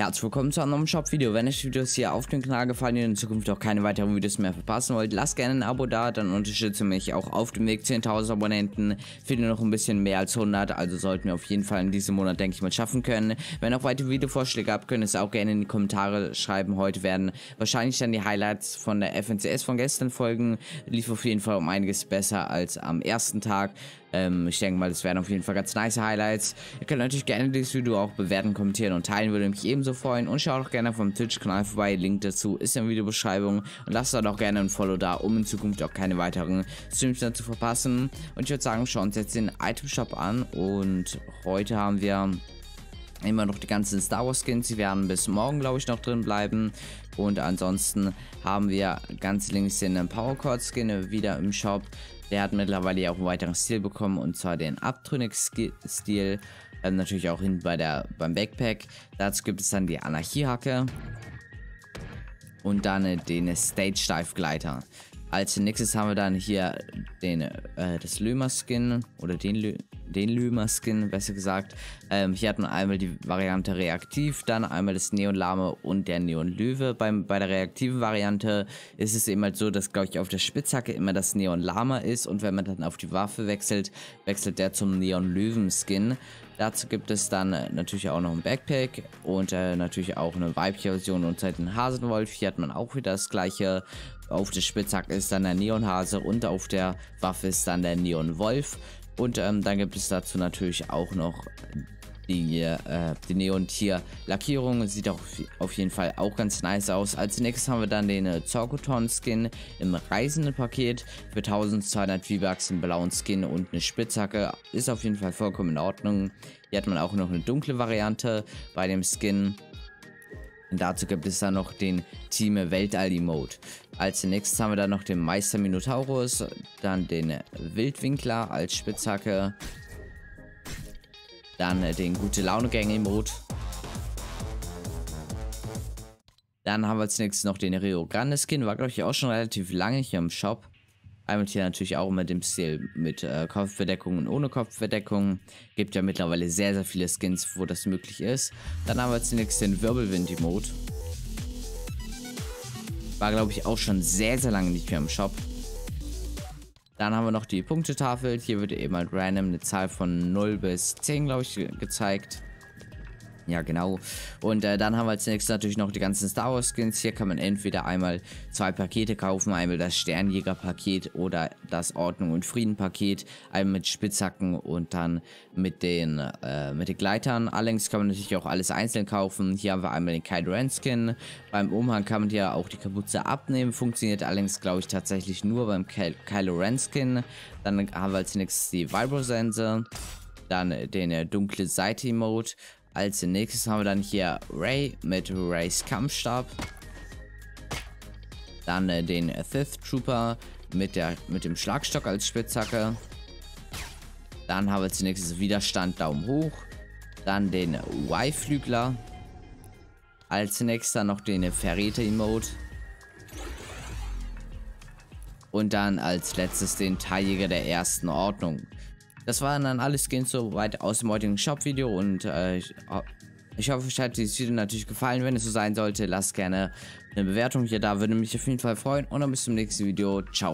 Herzlich willkommen zu einem neuen Shop-Video. Wenn euch die Videos hier auf dem Kanal gefallen und in Zukunft auch keine weiteren Videos mehr verpassen wollt, lasst gerne ein Abo da, dann unterstütze mich auch auf dem Weg 10.000 Abonnenten. Fehlen noch ein bisschen mehr als 100, also sollten wir auf jeden Fall in diesem Monat, denke ich mal, schaffen können. Wenn ihr auch weitere Videovorschläge habt, könnt ihr es auch gerne in die Kommentare schreiben. Heute werden wahrscheinlich dann die Highlights von der FNCS von gestern folgen. Lief auf jeden Fall um einiges besser als am ersten Tag. Ähm, ich denke mal, das werden auf jeden Fall ganz nice Highlights. Ihr könnt natürlich gerne dieses Video auch bewerten, kommentieren und teilen, würde mich ebenso freuen. Und schaut auch gerne vom Twitch-Kanal vorbei. Link dazu ist in der Videobeschreibung. Und lasst dann auch gerne ein Follow da, um in Zukunft auch keine weiteren Streams mehr zu verpassen. Und ich würde sagen, schauen uns jetzt den Item Shop an. Und heute haben wir immer noch die ganzen Star Wars Skins. Sie werden bis morgen, glaube ich, noch drin bleiben. Und ansonsten haben wir ganz links den Power Chord Skin wieder im Shop. Der hat mittlerweile ja auch einen weiteren Stil bekommen und zwar den Abtrünnig-Stil. Ähm, natürlich auch hin bei der, beim Backpack. Dazu gibt es dann die Anarchie-Hacke und dann äh, den Stage Dive Gleiter. Als nächstes haben wir dann hier den, äh, das Lömer-Skin oder den, Lö den Lömer-Skin, besser gesagt. Ähm, hier hat man einmal die Variante Reaktiv, dann einmal das Neon-Lame und der Neon-Löwe. Bei der reaktiven Variante ist es eben halt so, dass, glaube ich, auf der Spitzhacke immer das Neon-Lama ist und wenn man dann auf die Waffe wechselt, wechselt der zum Neon-Löwen-Skin. Dazu gibt es dann äh, natürlich auch noch ein Backpack und äh, natürlich auch eine weibliche Version und halt den Hasenwolf. Hier hat man auch wieder das gleiche. Auf der Spitzhacke ist dann der Neonhase und auf der Waffe ist dann der Neonwolf. Und ähm, dann gibt es dazu natürlich auch noch die, äh, die Neon-Tier-Lackierung. Sieht auch auf jeden Fall auch ganz nice aus. Als nächstes haben wir dann den äh, Zorkoton-Skin im Reisenden-Paket für 1200 V-Bucks, einen blauen Skin und eine Spitzhacke. Ist auf jeden Fall vollkommen in Ordnung. Hier hat man auch noch eine dunkle Variante bei dem Skin. Und dazu gibt es dann noch den Team Weltall-Emote. Als nächstes haben wir dann noch den Meister Minotaurus, dann den Wildwinkler als Spitzhacke, dann den Gute Laune Gang Emote. Dann haben wir als nächstes noch den Rio Grande Skin, war glaube ich auch schon relativ lange hier im Shop. Einmal hier natürlich auch mit dem Stil mit äh, Kopfbedeckung und ohne Kopfbedeckung. Gibt ja mittlerweile sehr, sehr viele Skins, wo das möglich ist. Dann haben wir zunächst den Wirbelwind-Emote. War, glaube ich, auch schon sehr, sehr lange nicht mehr im Shop. Dann haben wir noch die Punktetafel. Hier wird eben halt random eine Zahl von 0 bis 10, glaube ich, gezeigt. Ja, genau. Und äh, dann haben wir als nächstes natürlich noch die ganzen Star Wars Skins. Hier kann man entweder einmal zwei Pakete kaufen, einmal das Sternjäger-Paket oder das Ordnung und Frieden-Paket, einmal mit Spitzhacken und dann mit den, äh, mit den Gleitern. Allerdings kann man natürlich auch alles einzeln kaufen. Hier haben wir einmal den Kylo Ren Skin. Beim Umhang kann man hier auch die Kapuze abnehmen. Funktioniert allerdings, glaube ich, tatsächlich nur beim Ky Kylo Ren Skin. Dann haben wir als nächstes die Vibro-Sense. Dann den äh, dunkle Seite-Mode als nächstes haben wir dann hier Ray mit Rays Kampfstab. Dann äh, den Fifth Trooper mit, der, mit dem Schlagstock als Spitzhacke. Dann haben wir zunächst Widerstand Daumen hoch. Dann den Y-Flügler. Als nächster noch den Verräter-Emote. Und dann als letztes den Teiljäger der ersten Ordnung. Das waren dann alle Skins soweit aus dem heutigen Shop-Video und äh, ich, ich, hoffe, euch hat dieses Video natürlich gefallen. Wenn es so sein sollte, lasst gerne eine Bewertung hier da, würde mich auf jeden Fall freuen. Und dann bis zum nächsten Video. Ciao.